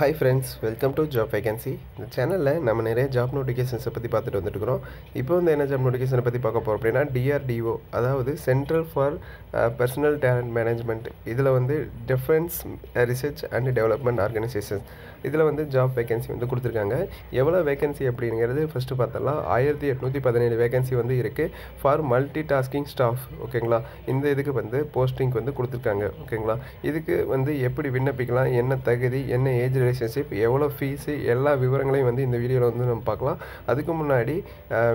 Hi friends welcome to job vacancy இந்த சேனலில் நம்ம நிறைய ஜாப் நோட்டிஃபிகேஷன்ஸை பற்றி பார்த்துட்டு வந்துட்டுருக்கிறோம். இப்போ வந்து என்ன ஜாப் நோட்டிஃபிகேஷனை பற்றி பார்க்க போகிறோம் அப்படின்னா டிஆர்டிஓ அதாவது centre for personnel talent management இதில் வந்து defence research and development organisations இதில் வந்து ஜாப் வேகன்சி வந்து கொடுத்துருக்காங்க. எவ்வளோ வேகன்சி அப்படிங்கிறது ஃபஸ்ட்டு பார்த்தலாம். ஆயிரத்தி எட்நூற்றி பதினேழு வேகன்சி வந்து இருக்குது ஃபார் மல்டி டாஸ்கிங் ஸ்டாஃப் ஓகேங்களா இந்த இதுக்கு வந்து போஸ்டிங் வந்து கொடுத்துருக்காங்க ஓகேங்களா இதுக்கு வந்து எப்படி விண்ணப்பிக்கலாம்? என்ன தகுதி? என்ன ஏஜ் ரிலேஷன்ஷிப் எவ்வளோ ஃபீஸு எல்லா விவரங்களையும் வந்து இந்த வீடியோவில் வந்து நம்ம பார்க்கலாம். அதுக்கு முன்னாடி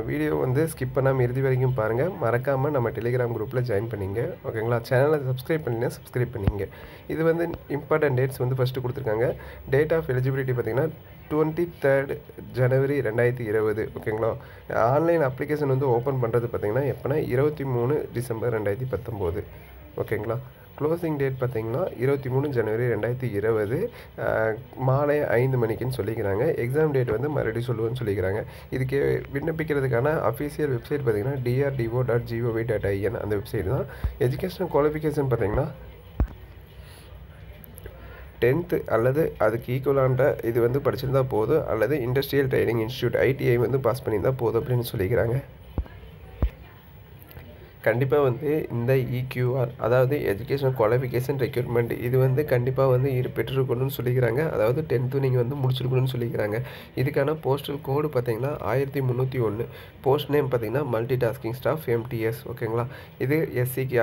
வீடியோ வந்து ஸ்கிப் பண்ணாமல் இறுதி வரைக்கும் பாருங்கள் மறக்காமல் நம்ம டெலிகிராம் குரூப்பில் ஜாயின் பண்ணிங்க. ஓகேங்களா சேனலை சப்ஸ்கிரைப் பண்ணினா சப்ஸ்கிரைப் பண்ணிங்க. இது வந்து இம்பார்ட்டன்ட் டேட்ஸ் வந்து ஃபஸ்ட்டு கொடுத்துருக்காங்க. டேட் ஆஃப் எலிஜிபிலிட்டி பார்த்திங்கன்னா டுவெண்ட்டி தேர்ட் ஜனவரி ரெண்டாயிரத்தி இருபது. ஓகேங்களா ஆன்லைன் அப்ளிகேஷன் வந்து ஓப்பன் பண்ணுறது பார்த்திங்கன்னா எப்போனா இருபத்தி மூணு டிசம்பர் ரெண்டாயிரத்தி பத்தொம்போது. ஓகேங்களா க்ளோசிங் டேட் பார்த்திங்கன்னா இருபத்தி மூணு ஜனவரி ரெண்டாயிரத்தி இருபது மாலை ஐந்து மணிக்குன்னு சொல்லிக்கிறாங்க. எக்ஸாம் டேட் வந்து மறுபடியும் சொல்லுவோன்னு சொல்லிக்கிறாங்க. இதுக்கு விண்ணப்பிக்கிறதுக்கான அஃபீஷியல் வெப்சைட் பார்த்திங்கன்னா DRDO dot GOV dot IN அந்த வெப்சைட் தான். எஜுகேஷனல் குவாலிஃபிகேஷன் பார்த்திங்கன்னா டென்த்து அல்லது அதுக்கு ஈக்குவலான இது வந்து படிச்சிருந்தா போதும் அல்லது இண்டஸ்ட்ரியல் ட்ரைனிங் இன்ஸ்டியூட் ஐடிஐ வந்து பாஸ் பண்ணியிருந்தால் போதும் அப்படின்னு சொல்லிக்கிறாங்க. கண்டிப்பாக வந்து இந்த இக்யூஆர் அதாவது எஜுகேஷன் குவாலிஃபிகேஷன் ரெக்யூர்மெண்ட் இது வந்து கண்டிப்பாக வந்து இரு பெற்றிருக்கணும்னு சொல்லிக்கிறாங்க. அதாவது டென்த்து நீங்கள் வந்து முடிச்சிருக்கணும்னு சொல்லிக்கிறாங்க. இதுக்கான போஸ்டல் கோடு பார்த்தீங்கன்னா ஆயிரத்தி முந்நூற்றி ஒன்று போஸ்ட் நேம் பார்த்தீங்கன்னா மல்டி டாஸ்கிங் ஸ்டாஃப் எம்டிஎஸ் ஓகேங்களா இது எஸ்சிக்கு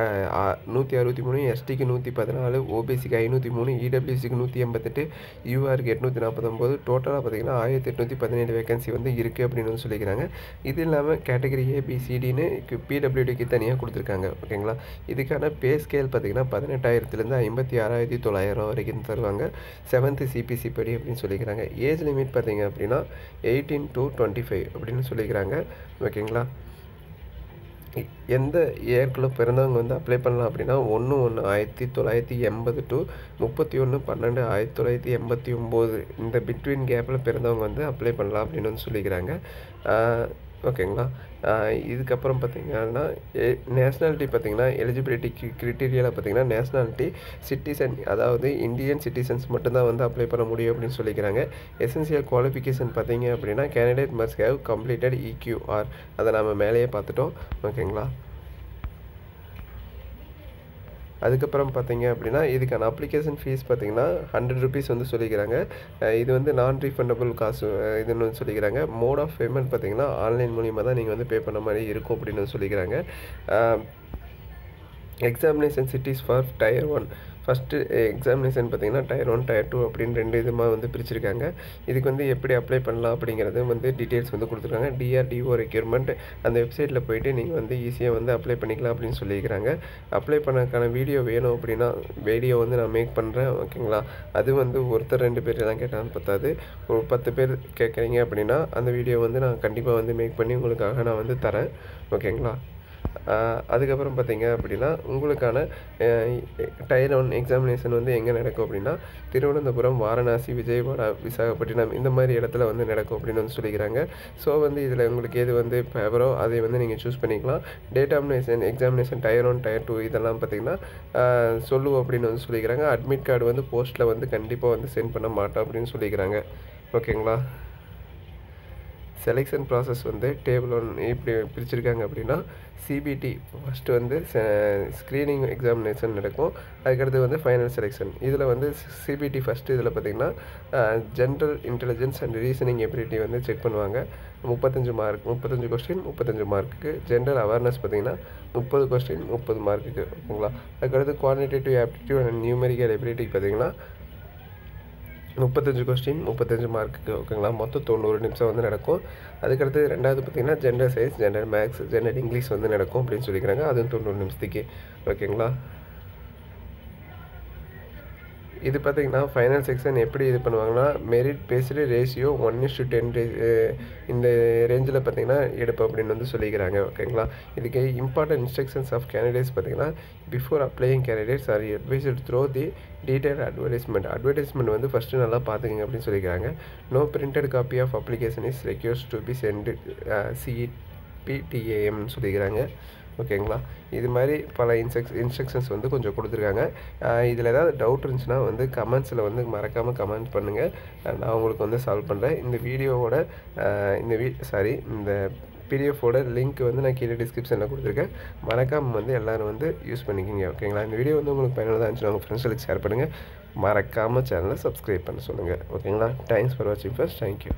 நூற்றி அறுபத்தி மூணு எஸ்டிக்கு நூற்றி பதினாலு ஓபிசிக்கு ஐநூற்றி மூணு இடபிள்யூசிக்கு நூற்றி எண்பத்தெட்டு யூஆருக்கு எட்நூற்றி நாற்பத்தொம்போது டோட்டலாக பார்த்தீங்கன்னா ஆயிரத்தி எட்நூற்றி பதினேழு வேகன்சி வந்து இருக்குது அப்படின்னு வந்து சொல்லிக்கிறாங்க. இது இல்லாமல் கேட்டகரி ஏபிசிடின்னு பிடபிள்யூடிக்கு தனியாக தனியாக கொடுத்துருக்காங்க ஓகேங்களா? இதுக்கான பே ஸ்கேல் பார்த்திங்கன்னா பதினெட்டாயிரத்துலேருந்து ஐம்பத்தி ஆறாயிரத்தி தொள்ளாயிரம் வரைக்கும் தருவாங்க செவன்த்து சிபிசி படி அப்படின்னு சொல்லிக்கிறாங்க. ஏஜ் லிமிட் பார்த்திங்க அப்படின்னா எயிட்டீன் டு டுவெண்ட்டி ஃபைவ் அப்படின்னு சொல்லிக்கிறாங்க ஓகேங்களா? எந்த இயர்க்குள்ளே பிறந்தவங்க வந்து அப்ளை பண்ணலாம் அப்படின்னா ஒன்று ஒன்று ஆயிரத்தி தொள்ளாயிரத்தி எண்பது டு முப்பத்தி ஒன்று பன்னெண்டு ஆயிரத்தி தொள்ளாயிரத்தி எண்பத்தி ஒம்பது இந்த பிட்வீன் கேப்பில் பிறந்தவங்க வந்து அப்ளை பண்ணலாம் அப்படின்னு வந்து சொல்லிக்கிறாங்க. ஓகேங்களா? இதுக்கப்புறம் பார்த்தீங்கன்னா நேஷ்னாலிட்டி பார்த்தீங்கன்னா எலிஜிபிலிட்டி க்ரிட்டீரியாவில் பார்த்தீங்கன்னா நேஷ்னாலிட்டி சிட்டிசன் அதாவது இந்தியன் சிட்டிசன்ஸ் மட்டும்தான் வந்து அப்ளை பண்ண முடியும் அப்படின்னு சொல்லிக்கிறாங்க. எசென்சியல் குவாலிஃபிகேஷன் பார்த்தீங்க அப்படின்னா candidate must have completed EQR அதை நம்ம மேலேயே பார்த்துட்டோம். ஓகேங்களா? அதுக்கப்புறம் பார்த்தீங்க அப்படின்னா இதுக்கான அப்ளிகேஷன் ஃபீஸ் பார்த்தீங்கன்னா ஹண்ட்ரட் ருபீஸ் வந்து சொல்லிக்கிறாங்க. இது வந்து நான் ரீஃபண்டபுள் காசு இதுன்னு வந்து சொல்லிக்கிறாங்க. மோட் ஆஃப் பேமெண்ட் பார்த்தீங்கன்னா ஆன்லைன் மூலிமா தான் நீங்கள் வந்து பே பண்ண மாதிரி இருக்கும் அப்படின்னு சொல்லிக்கிறாங்க. Examination cities for tier one first examination eh, பார்த்தீங்கன்னா டயர் ஒன் டயர் டூ அப்படின்னு ரெண்டு விதமாக வந்து பிரிச்சிருக்காங்க. இதுக்கு வந்து எப்படி அப்ளை பண்ணலாம் அப்படிங்கிறது வந்து டீட்டெயில்ஸ் வந்து கொடுத்துருக்காங்க. டிஆர்டிஓ ரெக்யூர்மெண்ட் அந்த வெப்சைட்டில் போயிட்டு நீங்கள் வந்து ஈஸியாக வந்து அப்ளை பண்ணிக்கலாம் அப்படின்னு சொல்லியிருக்கிறாங்க. அப்ளை பண்ணக்கான வீடியோ வேணும் அப்படின்னா வீடியோ வந்து நான் மேக் பண்ணுறேன் ஓகேங்களா அது வந்து ஒருத்தர் ரெண்டு பேர் தான் கேட்டாலும் பத்தாது. ஒரு பத்து பேர் கேட்குறீங்க அப்படின்னா அந்த வீடியோ வந்து நான் கண்டிப்பாக வந்து மேக் பண்ணி உங்களுக்காக நான் வந்து தரேன் ஓகேங்களா அதுக்கப்புறம் பார்த்தீங்க அப்படின்னா உங்களுக்கான டயர் ஒன் எக்ஸாமினேஷன் வந்து எங்கே நடக்கும் அப்படின்னா திருவனந்தபுரம் வாரணாசி விஜயவாடா விசாகப்பட்டினம் இந்த மாதிரி இடத்துல வந்து நடக்கும் அப்படின்னு வந்து சொல்லிக்கிறாங்க. ஸோ வந்து இதில் உங்களுக்கு எது வந்து ஃபேவரோ அதை வந்து நீங்கள் சூஸ் பண்ணிக்கலாம். டேட்டாமினேஷன் examination tier one tier two இதெல்லாம் பார்த்தீங்கன்னா சொல்லுவோம் அப்படின்னு வந்து சொல்லிக்கிறாங்க. அட்மிட் கார்டு வந்து போஸ்ட்டில் வந்து கண்டிப்பாக வந்து சென்ட் பண்ண மாட்டோம் அப்படின்னு சொல்லிக்கிறாங்க. ஓகேங்களா செலெக்ஷன் ப்ராசஸ் வந்து டேபிள் ஒன் இப்படி பிரிச்சுருக்காங்க அப்படின்னா சிபிடி ஃபஸ்ட்டு வந்து ஸ்க்ரீனிங் எக்ஸாமினேஷன் நடக்கும். அதுக்கடுத்து வந்து ஃபைனல் செலெக்ஷன் இதில் வந்து சிபிடி ஃபஸ்ட்டு இதில் பார்த்திங்கன்னா general intelligence and reasoning ability வந்து செக் பண்ணுவாங்க. முப்பத்தஞ்சு மார்க் முப்பத்தஞ்சு கொஸ்டின் முப்பத்தஞ்சு மார்க்குக்கு ஜென்ரல் அவேர்னஸ் பார்த்திங்கன்னா முப்பது கொஸ்டின் முப்பது மார்க்குக்கு ஓகேங்களா? அதுக்கடுத்து குவான்டிடேட்டிவ் ஆப்டிடியூட் அண்ட் நியூமெரிக்கல் எபிலிட்டிக்கு பார்த்திங்கன்னா முப்பத்தஞ்சு கொஸ்டின் முப்பத்தஞ்சு மார்க்குக்கு ஓகேங்களா மொத்தம் தொண்ணூறு நிமிஷம் வந்து நடக்கும். அதுக்கடுத்து ரெண்டாவது பார்த்திங்கன்னா general science general maths general English வந்து நடக்கும் அப்படின்னு சொல்லிக்கிறாங்க. அதுவும் தொண்ணூறு நிமிஷத்துக்கு ஓகேங்களா இது பார்த்திங்கன்னா ஃபைனல் செக்ஷன் எப்படி இது பண்ணுவாங்கன்னா merit based ratio one is to ten இந்த ரேஞ்சில் பார்த்திங்கன்னா எடுப்போம் அப்படின்னு வந்து சொல்லிக்கிறாங்க ஓகேங்களா இதுக்கு இம்பார்ட்டன்ட் இன்ஸ்ட்ரக்ஷன்ஸ் ஆஃப் கேண்டிடேட்ஸ் பார்த்திங்கன்னா before applying candidates are advised through the detail advertisement advertisement வந்து ஃபஸ்ட்டு நல்லா பார்த்துக்கங்க அப்படின்னு சொல்லிக்கிறாங்க. No printed copy of application is requires to be sent CE பிடிஏஎம்னு சொல்லிக்கிறாங்க ஓகேங்களா? இது மாதிரி பல இன்ஸ்ட்ரக்ஸ் இன்ஸ்ட்ரக்ஷன்ஸ் வந்து கொஞ்சம் கொடுத்துருக்காங்க. இதில் ஏதாவது டவுட் இருந்துச்சுன்னா வந்து கமெண்ட்ஸில் வந்து மறக்காமல் கமெண்ட் பண்ணுங்கள் நான் உங்களுக்கு வந்து சால்வ் பண்ணுறேன் இந்த வீடியோவோட இந்த வீ சாரி இந்த பிடிஎஃபோட லிங்க் வந்து நான் கீழே டிஸ்கிரிப்ஷனில் கொடுத்துருக்கேன். மறக்காமல் வந்து எல்லோரும் வந்து யூஸ் பண்ணிக்கிங்க. ஓகேங்களா? இந்த வீடியோ வந்து உங்களுக்கு பயனுள்ளதாக இருந்துச்சுன்னா உங்கள் ஃப்ரெண்ட்ஸுக்கு ஷேர் பண்ணுங்கள் மறக்காமல் சேனலை சப்ஸ்கிரைப் பண்ண சொல்லுங்கள் ஓகேங்களா? தேங்க்ஸ் ஃபார் வாட்சிங் ஃபர்ஸ்ட் தேங்க்யூ